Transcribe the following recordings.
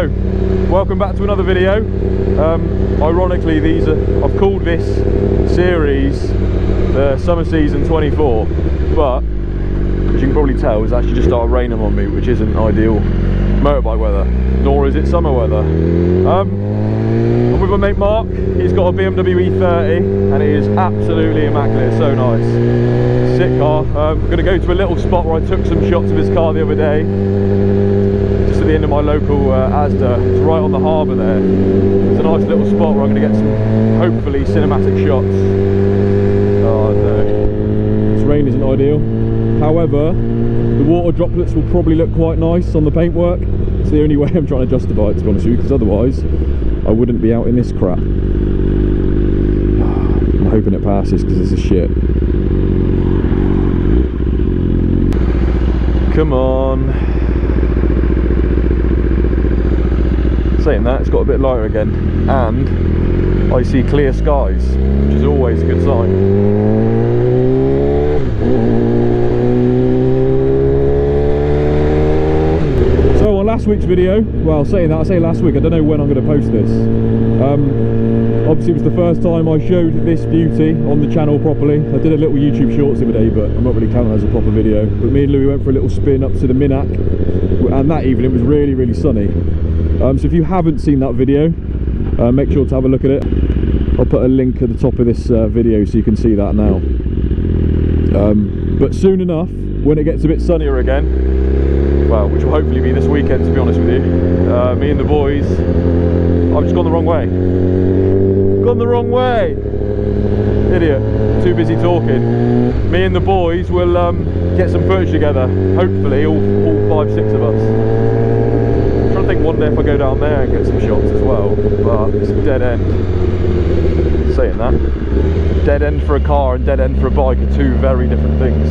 So, welcome back to another video. Um, ironically, these are, I've called this series the summer season 24, but as you can probably tell, it's actually just started raining on me, which isn't ideal motorbike weather, nor is it summer weather. Um, I'm with my mate Mark. He's got a BMW E30, and it is absolutely immaculate. It's so nice, sick car. Um, I'm going to go to a little spot where I took some shots of his car the other day the end of my local uh, Asda. It's right on the harbour there. It's a nice little spot where I'm going to get some, hopefully, cinematic shots. Oh no. This rain isn't ideal. However, the water droplets will probably look quite nice on the paintwork. It's the only way I'm trying to justify it, to be honest with you, because otherwise I wouldn't be out in this crap. I'm hoping it passes because this is shit. Come on. Saying that, it's got a bit lighter again, and I see clear skies, which is always a good sign. So on last week's video, well saying that, I say last week, I don't know when I'm going to post this. Um, obviously it was the first time I showed this beauty on the channel properly. I did a little YouTube shorts the other day, but I'm not really counting as a proper video. But me and Louis went for a little spin up to the Minack, and that evening it was really, really sunny. Um, so if you haven't seen that video, uh, make sure to have a look at it. I'll put a link at the top of this uh, video so you can see that now. Um, but soon enough, when it gets a bit sunnier again, well, which will hopefully be this weekend to be honest with you, uh, me and the boys, I've just gone the wrong way. Gone the wrong way! Idiot, too busy talking. Me and the boys will um, get some footage together, hopefully, all, all five, six of us. Think one day if I go down there and get some shots as well, but it's a dead end. Saying that. Dead end for a car and dead end for a bike are two very different things.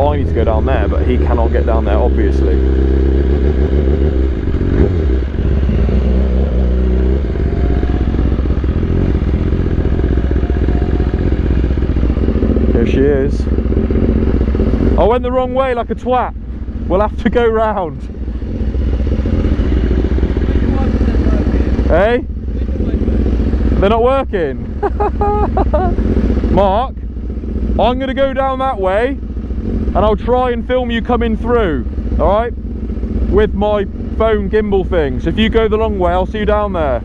I need to go down there, but he cannot get down there, obviously. Here she is. I went the wrong way like a twat. We'll have to go round. Hey? They're not working. Mark, I'm going to go down that way and I'll try and film you coming through, all right? With my phone gimbal thing. So if you go the long way, I'll see you down there.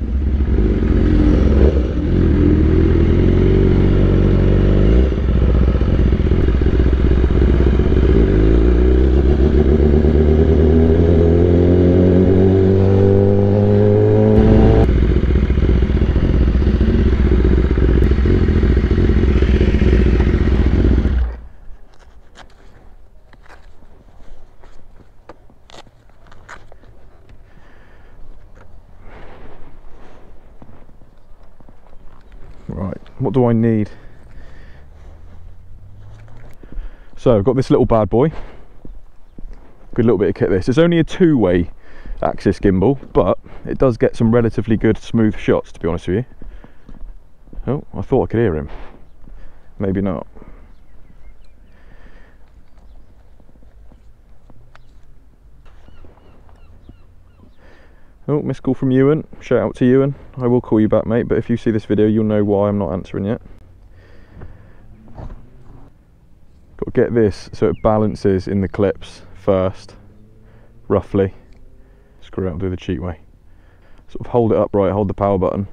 Right, what do I need? So I've got this little bad boy. Good little bit of kit this. It's only a two-way axis gimbal, but it does get some relatively good smooth shots to be honest with you. Oh, I thought I could hear him. Maybe not. Oh, missed call from Ewan. Shout out to Ewan. I will call you back, mate, but if you see this video, you'll know why I'm not answering yet. Got to get this so it balances in the clips first, roughly. Screw it, I'll do the cheat way. Sort of hold it upright, hold the power button,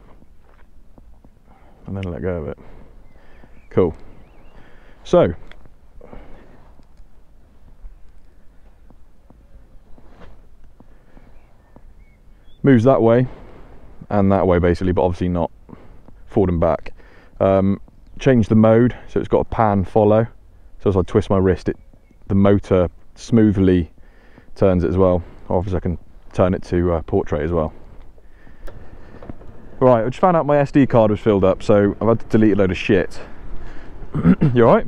and then let go of it. Cool. So, moves that way and that way basically, but obviously not forward and back. Um, change the mode so it's got a pan follow. So as I twist my wrist, it the motor smoothly turns it as well. Obviously, I can turn it to uh, portrait as well. Right, I just found out my SD card was filled up, so I've had to delete a load of shit. you alright?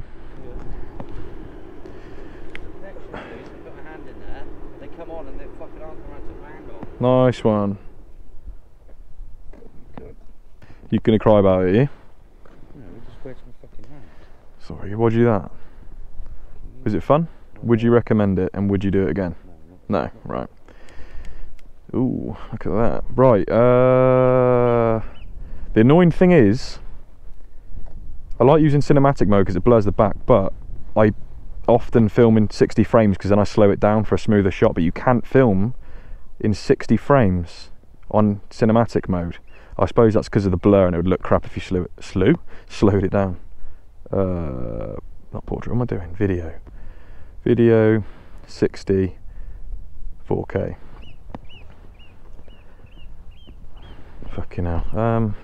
Put my hand in there, they come on and fucking around to. Nice one. You're gonna cry about it, are you? No, it just breaks my fucking hand. Sorry, why'd you do that? Was it fun? Would you recommend it and would you do it again? No, No, right. Ooh, look at that. Right, uh, the annoying thing is, I like using cinematic mode because it blurs the back, but I often film in 60 frames because then I slow it down for a smoother shot, but you can't film in 60 frames on cinematic mode. I suppose that's because of the blur and it would look crap if you slew it, slew? slowed it down. Uh, not portrait, what am I doing? Video. Video, 60, 4K. Fucking hell. Um,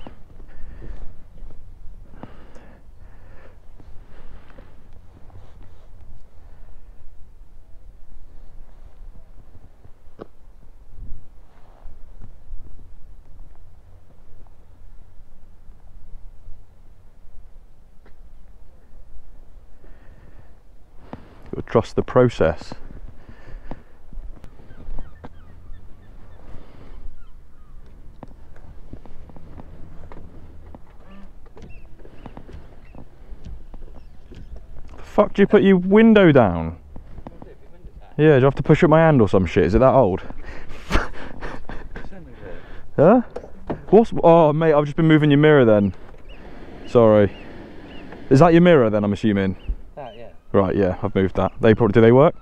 the process. Fuck do you put your window down? Yeah, do you have to push up my hand or some shit? Is it that old? huh? What's... Oh, mate, I've just been moving your mirror then. Sorry. Is that your mirror then, I'm assuming? Right, yeah, I've moved that. They probably... Do they work?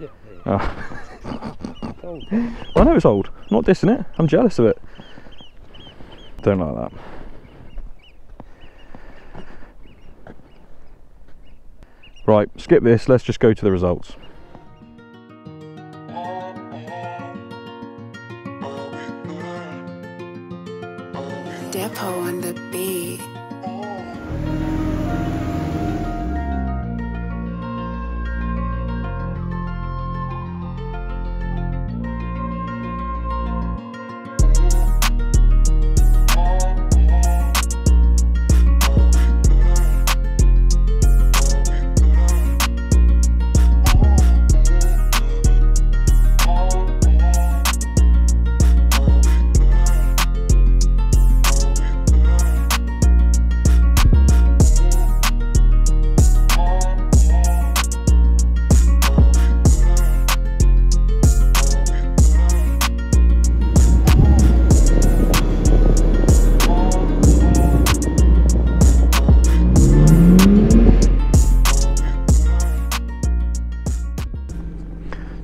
Yeah. Oh. Old. I know it's old. I'm not dissing it. I'm jealous of it. Don't like that. Right, skip this. Let's just go to the results.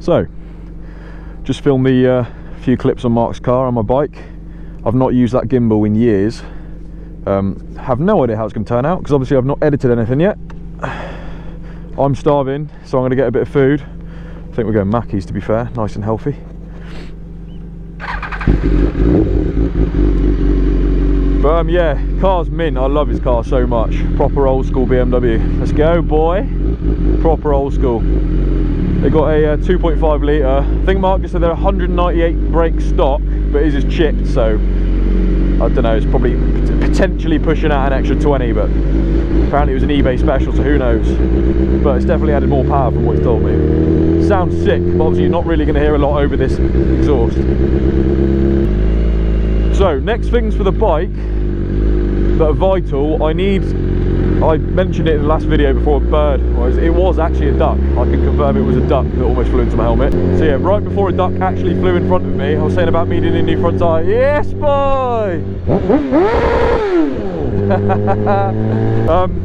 So, just filmed the uh, few clips on Mark's car on my bike. I've not used that gimbal in years. Um, have no idea how it's going to turn out because obviously I've not edited anything yet. I'm starving, so I'm going to get a bit of food. I think we're going Mackey's to be fair, nice and healthy. But um, yeah, car's mint. I love his car so much. Proper old school BMW. Let's go, boy. Proper old school. They got a uh, 2.5 litre. I think Mark said they're 198 brake stock, but his is chipped, so I don't know. It's probably potentially pushing out an extra 20, but apparently it was an eBay special, so who knows? But it's definitely added more power from what he's told me. Sounds sick, but obviously you're not really going to hear a lot over this exhaust. So next things for the bike that are vital, I need I mentioned it in the last video before a bird was it was actually a duck. I can confirm it was a duck that almost flew into my helmet. So yeah right before a duck actually flew in front of me I was saying about me needing a new front tire yes boy! Um,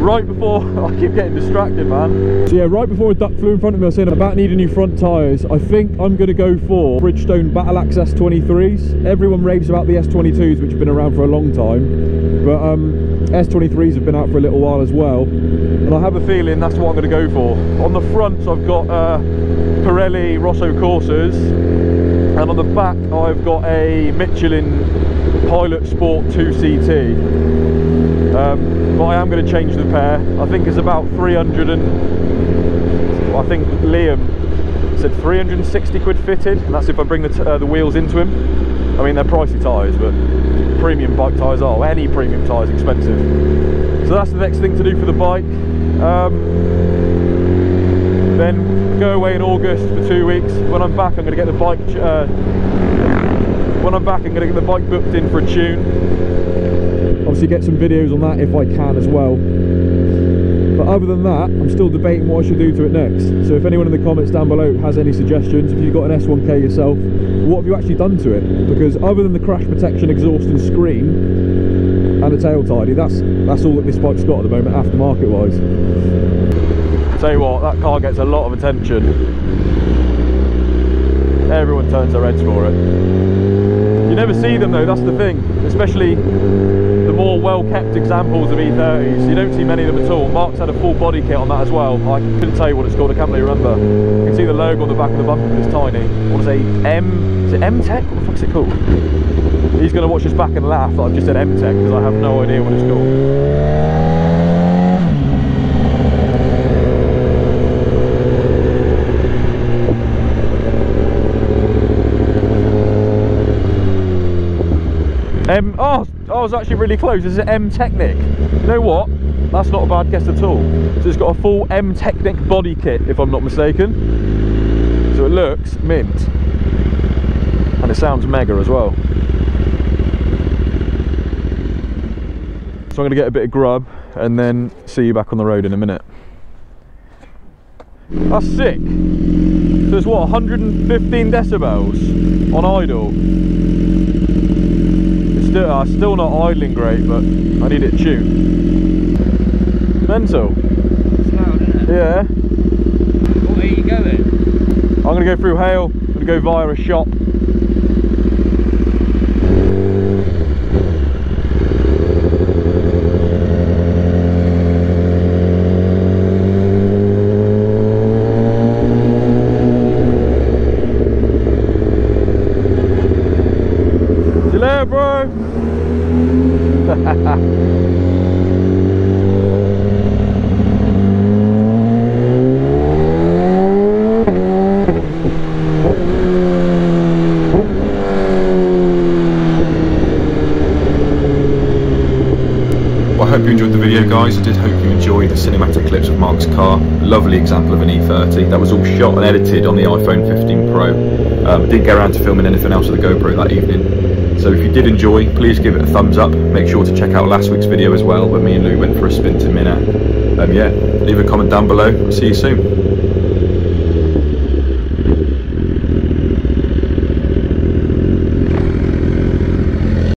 right before I keep getting distracted man. So yeah right before a duck flew in front of me I was saying about needing new front tyres. I think I'm going to go for Bridgestone Battlax S23s everyone raves about the S22s which have been around for a long time. But um, S23s have been out for a little while as well. And I have a feeling that's what I'm going to go for. On the front I've got uh, Pirelli Rosso Corsas and on the back I've got a Michelin Pilot Sport 2CT um, but I am going to change the pair. I think it's about 300 and I think Liam said 360 quid fitted. And that's if I bring the, uh, the wheels into him. I mean they're pricey tyres but premium bike tyres are any premium tyres expensive. So that's the next thing to do for the bike. Um, then go away in August for two weeks. When I'm back I'm going to get the bike uh, when I'm back I'm going to get the bike booked in for a tune. Obviously get some videos on that if I can as well other than that, I'm still debating what I should do to it next. So if anyone in the comments down below has any suggestions, if you've got an S1K yourself, what have you actually done to it? Because other than the crash protection exhaust and screen and the tail tidy, that's that's all that this bike's got at the moment, aftermarket wise. Tell you what, that car gets a lot of attention. Everyone turns their heads for it. You never see them though, that's the thing. Especially more well-kept examples of E30s. You don't see many of them at all. Mark's had a full body kit on that as well. I couldn't tell you what it's called, I can't really remember. You can see the logo on the back of the bumper, it's tiny. What is it, M, is it M-Tech? What the fuck's it called? He's going to watch us back and laugh that I've just said M-Tech because I have no idea what it's called. M. Oh, Was actually really close. This is an M Technic. You know what? That's not a bad guess at all. So it's got a full M Technic body kit, if I'm not mistaken. So it looks mint, and it sounds mega as well. So I'm going to get a bit of grub and then see you back on the road in a minute. That's sick. So it's what 115 decibels on idle still, uh, still not idling great, but I need it tuned. Mental. It's loud, isn't it? Yeah. What are you going? I'm going to go through Hayle. I'm going to go via a shop. See you later, I hope you enjoyed the video, guys. I did hope you enjoyed the cinematic clips of Mark's car. Lovely example of an E30. That was all shot and edited on the iPhone 15 Pro. Um, didn't get around to filming anything else with the GoPro that evening. So if you did enjoy, please give it a thumbs up. Make sure to check out last week's video as well, where me and Lou went for a spin to Minna. Um, yeah, leave a comment down below. See you soon.